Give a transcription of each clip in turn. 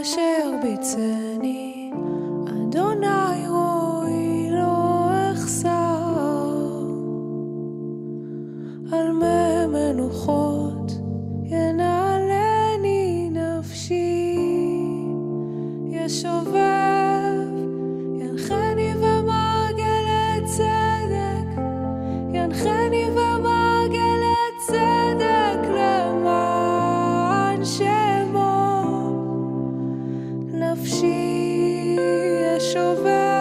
דשא ירביצני, אדוני רואי לא אחסר. על מי מנוחות ינעלני נפשי, ישובב, Over.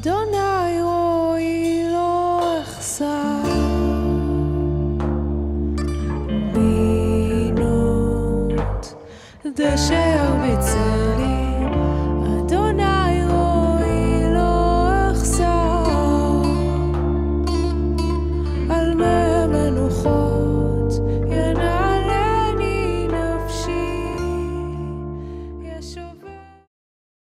אדוני רואי לא אחסר. מינות דשא הרביצה לי אדוני רואי לא אחסר. על מ...